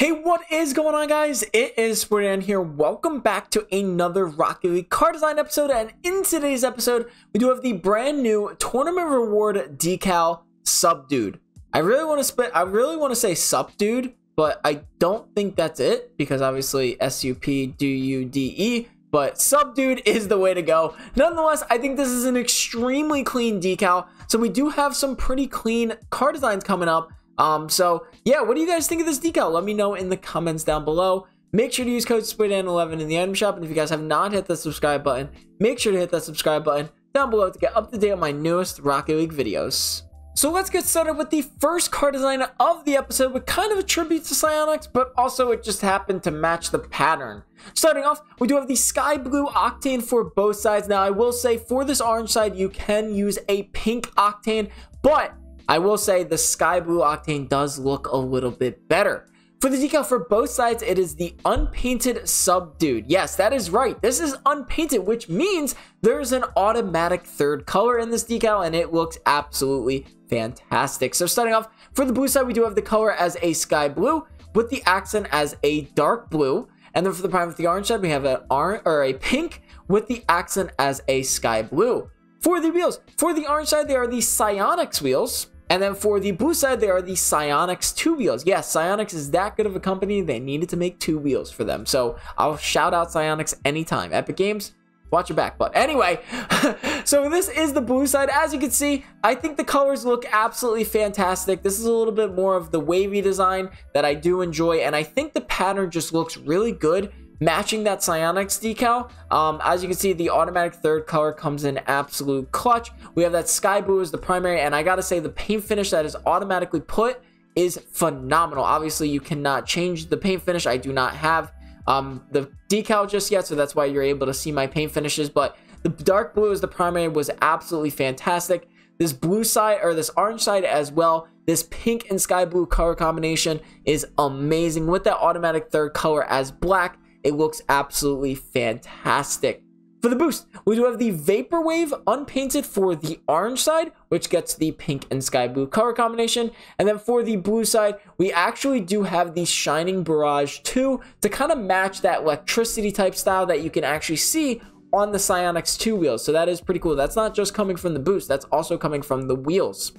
Hey, what is going on, guys? It is Sportydan here. Welcome back to another Rocket League car design episode. And in today's episode, we do have the brand new tournament reward decal Subdued. I really want to spit. I really want to say Subdued, but I don't think that's it because obviously S U P D U D E. But Subdued is the way to go. Nonetheless, I think this is an extremely clean decal. So we do have some pretty clean car designs coming up. Um, so yeah, what do you guys think of this decal? Let me know in the comments down below. Make sure to use code SPORTYDAN11 in the item shop. And if you guys have not hit the subscribe button, make sure to hit that subscribe button down below to get up to date on my newest Rocket League videos. So let's get started with the first car design of the episode with kind of a tribute to Psyonix, but also it just happened to match the pattern. Starting off, we do have the sky blue octane for both sides. Now, I will say for this orange side, you can use a pink octane, but I will say the sky blue octane does look a little bit better. For the decal for both sides, it is the unpainted subdued. Yes, that is right. This is unpainted, which means there's an automatic third color in this decal, and it looks absolutely fantastic. So starting off, for the blue side, we do have the color as a sky blue, with the accent as a dark blue. And then for the prime with the orange side, we have an orange or a pink with the accent as a sky blue. For the wheels, for the orange side, they are the Psyonix wheels. And then for the blue side, there are the Psyonix two wheels. Yes, Psyonix is that good of a company. They needed to make two wheels for them. So I'll shout out Psyonix anytime. Epic Games, watch your back. But anyway, so this is the blue side. As you can see, I think the colors look absolutely fantastic. This is a little bit more of the wavy design that I do enjoy. And I think the pattern just looks really good matching that Psyonix decal. Um, as you can see, the automatic third color comes in absolute clutch. We have that sky blue as the primary, and I gotta say the paint finish that is automatically put is phenomenal. Obviously, you cannot change the paint finish. I do not have um, the decal just yet, so that's why you're able to see my paint finishes, but the dark blue as the primary was absolutely fantastic. This blue side, or this orange side as well, this pink and sky blue color combination is amazing with that automatic third color as black it looks absolutely fantastic. For the boost, we do have the Vaporwave unpainted for the orange side, which gets the pink and sky blue color combination. And then for the blue side, we actually do have the Shining Barrage 2 to kind of match that electricity type style that you can actually see on the Psyonix 2 wheels. So that is pretty cool. That's not just coming from the boost, that's also coming from the wheels.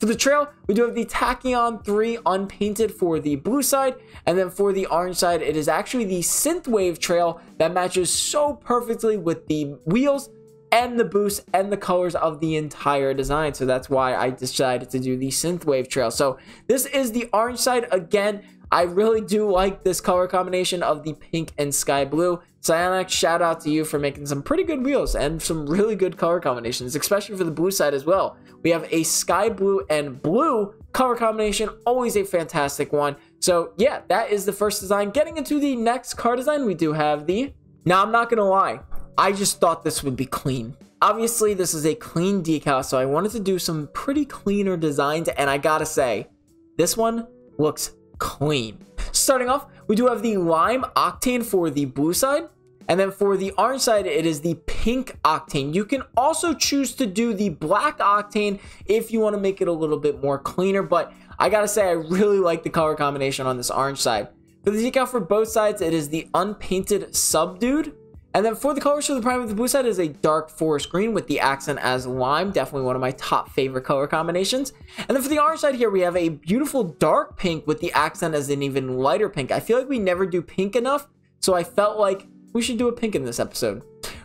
For the trail, we do have the Tachyon 3 unpainted for the blue side, and then for the orange side, it is actually the Synthwave trail that matches so perfectly with the wheels and the boost and the colors of the entire design. So that's why I decided to do the Synthwave trail. So this is the orange side. Again, I really do like this color combination of the pink and sky blue. Psyonix, shout out to you for making some pretty good wheels and some really good color combinations, especially for the blue side as well. We have a sky blue and blue color combination, always a fantastic one. So yeah, that is the first design. Getting into the next car design, we do have the... Now, I'm not going to lie. I just thought this would be clean. Obviously, this is a clean decal, so I wanted to do some pretty cleaner designs, and I gotta say, this one looks clean. Starting off, we do have the lime octane for the blue side. And then for the orange side, it is the pink octane. You can also choose to do the black octane if you want to make it a little bit more cleaner. But I gotta say, I really like the color combination on this orange side. For the decal for both sides, it is the unpainted subdued. And then for the colors for the prime of the blue side is a dark forest green with the accent as lime. Definitely one of my top favorite color combinations. And then for the orange side here, we have a beautiful dark pink with the accent as an even lighter pink. I feel like we never do pink enough, so I felt like we should do a pink in this episode.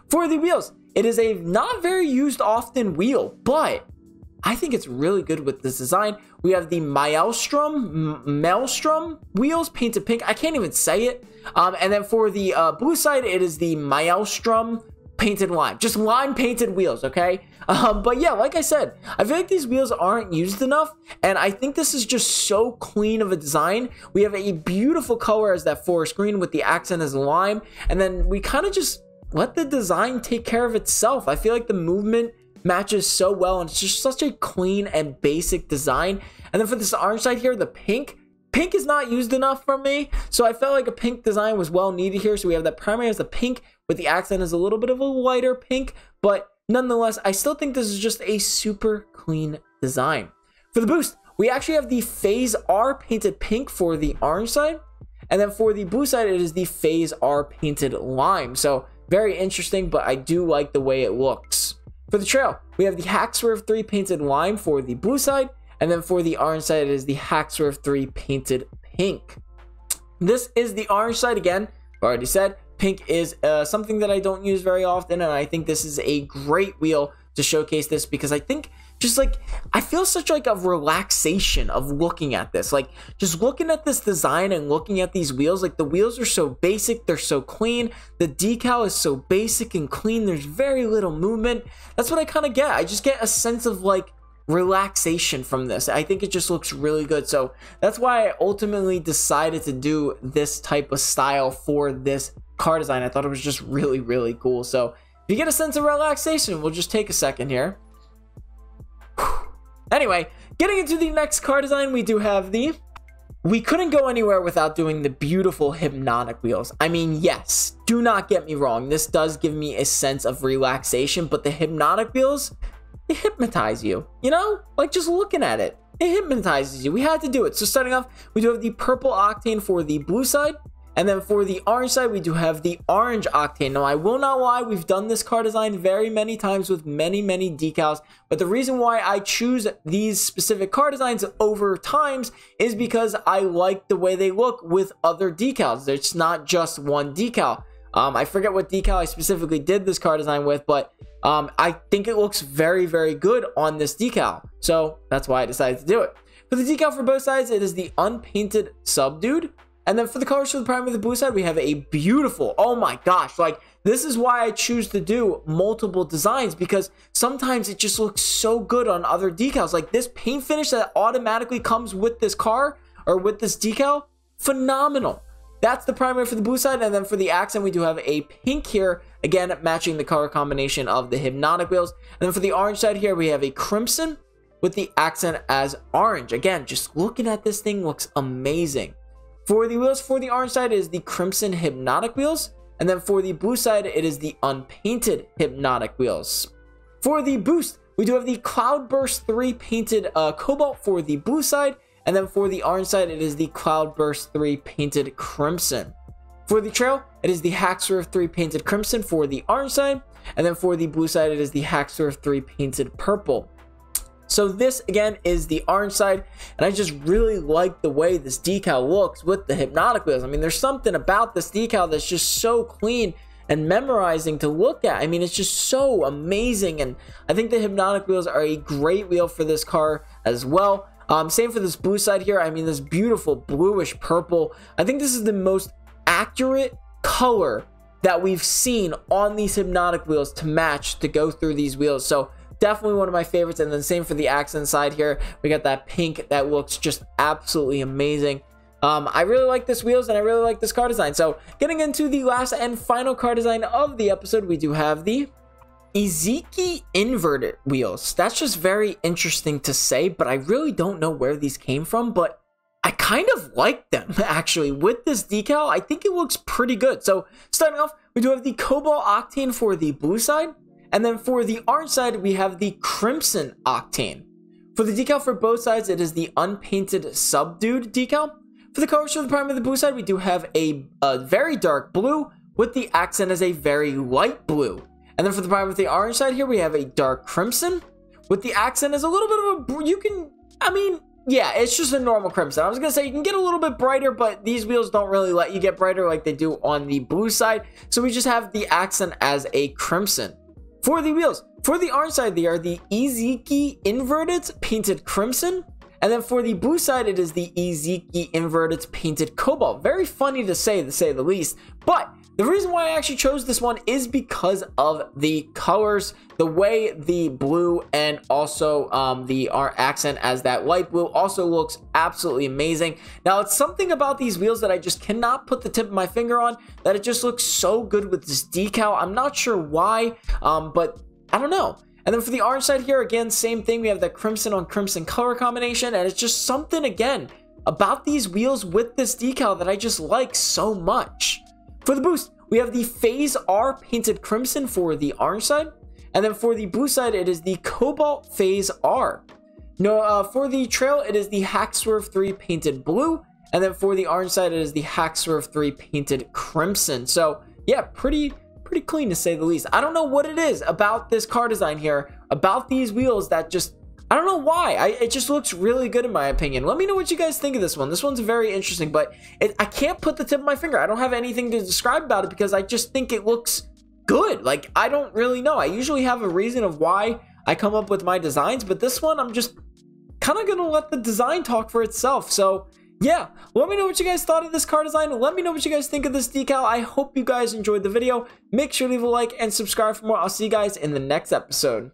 For the wheels, it is a not very used often wheel, but I think it's really good with this design. We have the Maelstrom, Maelstrom wheels painted pink. I can't even say it. Um, and then for the uh, blue side, it is the Maelstrom painted lime. Just lime painted wheels, okay? Um, but yeah, like I said, I feel like these wheels aren't used enough. And I think this is just so clean of a design. We have a beautiful color as that forest green with the accent as lime. And then we kind of just let the design take care of itself. I feel like the movement matches so well and it's just such a clean and basic design. And then for this orange side here, the pink, pink is not used enough for me. So I felt like a pink design was well needed here. So we have that primary as the pink with the accent is a little bit of a lighter pink, but nonetheless, I still think this is just a super clean design. For the boost, we actually have the Phase R painted pink for the orange side. And then for the blue side, it is the Phase R painted lime. So very interesting, but I do like the way it looks. For the trail, we have the Hackswerve 3 painted lime for the blue side. And then for the orange side, it is the Hackswerve 3 painted pink. This is the orange side again. Already said, pink is uh, something that I don't use very often. And I think this is a great wheel to showcase this because I think just like I feel such like a relaxation of looking at this. Like just looking at this design and looking at these wheels, like the wheels are so basic, they're so clean. The decal is so basic and clean. There's very little movement. That's what I kind of get. I just get a sense of like relaxation from this. I think it just looks really good. So that's why I ultimately decided to do this type of style for this car design. I thought it was just really, really cool. So you get a sense of relaxation, we'll just take a second here. Anyway, getting into the next car design, we do have the... We couldn't go anywhere without doing the beautiful hypnotic wheels. I mean, yes, do not get me wrong. This does give me a sense of relaxation, but the hypnotic wheels, they hypnotize you. You know? Like just looking at it. It hypnotizes you. We had to do it. So starting off, we do have the purple octane for the blue side. And then for the orange side, we do have the orange octane. Now, I will not lie, we've done this car design very many times with many, many decals. But the reason why I choose these specific car designs over times is because I like the way they look with other decals. It's not just one decal. Um, I forget what decal I specifically did this car design with, but um, I think it looks very, very good on this decal. So that's why I decided to do it. For the decal for both sides, it is the unpainted subdued. And then for the colors for the prime of the blue side, we have a beautiful, oh my gosh, like this is why I choose to do multiple designs because sometimes it just looks so good on other decals. Like this paint finish that automatically comes with this car or with this decal, phenomenal. That's the primary for the blue side. And then for the accent, we do have a pink here, again, matching the color combination of the hypnotic wheels. And then for the orange side here, we have a crimson with the accent as orange. Again, just looking at this thing looks amazing. For the wheels for the orange side is the Crimson Hypnotic wheels. And then for the blue side, it is the unpainted Hypnotic wheels. For the boost, we do have the Cloudburst 3 painted uh, Cobalt for the blue side. And then for the orange side, it is the Cloudburst 3 painted Crimson. For the trail, it is the Hackswerve 3 painted Crimson for the orange side. And then for the blue side, it is the Hackswerve 3 painted Purple. So this again is the orange side and I just really like the way this decal looks with the hypnotic wheels. I mean there's something about this decal that's just so clean and memorizing to look at. I mean it's just so amazing and I think the hypnotic wheels are a great wheel for this car as well. Um, same for this blue side here. I mean this beautiful bluish purple. I think this is the most accurate color that we've seen on these hypnotic wheels to match to go through these wheels. So definitely one of my favorites. And then same for the accent side here. We got that pink that looks just absolutely amazing. Um, I really like this wheels and I really like this car design. So getting into the last and final car design of the episode, we do have the Iziki inverted wheels. That's just very interesting to say, but I really don't know where these came from, but I kind of like them actually with this decal. I think it looks pretty good. So starting off, we do have the Cobalt Octane for the blue side. And then for the orange side, we have the Crimson Octane. For the decal for both sides, it is the unpainted subdued decal. For the colors for the prime of the blue side, we do have a, a very dark blue with the accent as a very light blue. And then for the prime of the orange side here, we have a dark crimson with the accent as a little bit of a, you can, I mean, yeah, it's just a normal crimson. I was going to say you can get a little bit brighter, but these wheels don't really let you get brighter like they do on the blue side. So we just have the accent as a crimson. For the wheels, for the orange side, they are the Iziki inverted painted crimson. And then for the blue side, it is the Iziki inverted painted cobalt. Very funny to say, to say the least. But the reason why I actually chose this one is because of the colors, the way the blue and also um, the our accent as that light blue also looks absolutely amazing. Now, it's something about these wheels that I just cannot put the tip of my finger on, that it just looks so good with this decal. I'm not sure why, um, but I don't know. And then for the orange side here, again, same thing. We have the crimson on crimson color combination, and it's just something, again, about these wheels with this decal that I just like so much. For the boost, we have the Phase R painted crimson for the orange side. And then for the blue side, it is the Cobalt Phase R. No, uh, for the trail, it is the Hackswerve 3 painted blue. And then for the orange side, it is the Hackswerve 3 painted crimson. So yeah, pretty pretty clean to say the least. I don't know what it is about this car design here, about these wheels that just I don't know why. I, it just looks really good in my opinion. Let me know what you guys think of this one. This one's very interesting, but it, I can't put the tip of my finger. I don't have anything to describe about it because I just think it looks good. Like, I don't really know. I usually have a reason of why I come up with my designs, but this one I'm just kind of going to let the design talk for itself. So, yeah, let me know what you guys thought of this car design. Let me know what you guys think of this decal. I hope you guys enjoyed the video. Make sure to leave a like and subscribe for more. I'll see you guys in the next episode.